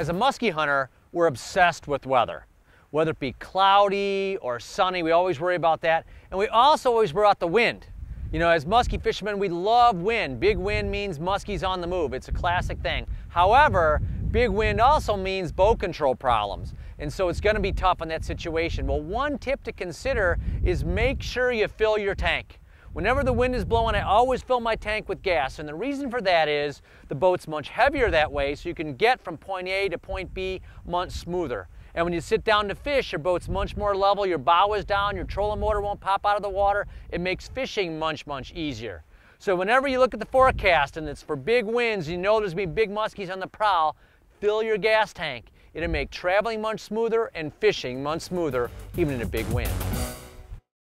As a muskie hunter, we're obsessed with weather. Whether it be cloudy or sunny, we always worry about that. And we also always worry about the wind. You know, as muskie fishermen, we love wind. Big wind means muskie's on the move. It's a classic thing. However, big wind also means bow control problems. And so it's gonna be tough in that situation. Well, one tip to consider is make sure you fill your tank. Whenever the wind is blowing, I always fill my tank with gas. And the reason for that is the boat's much heavier that way, so you can get from point A to point B much smoother. And when you sit down to fish, your boat's much more level, your bow is down, your trolling motor won't pop out of the water. It makes fishing much, much easier. So whenever you look at the forecast and it's for big winds, you know there's gonna be big muskies on the prowl, fill your gas tank. It'll make traveling much smoother and fishing much smoother, even in a big wind.